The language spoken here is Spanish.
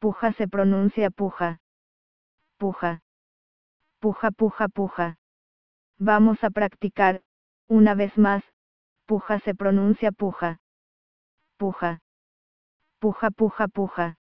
Puja se pronuncia puja. Puja. Puja, puja, puja. Vamos a practicar, una vez más, puja se pronuncia puja. Puja. Puja, puja, puja.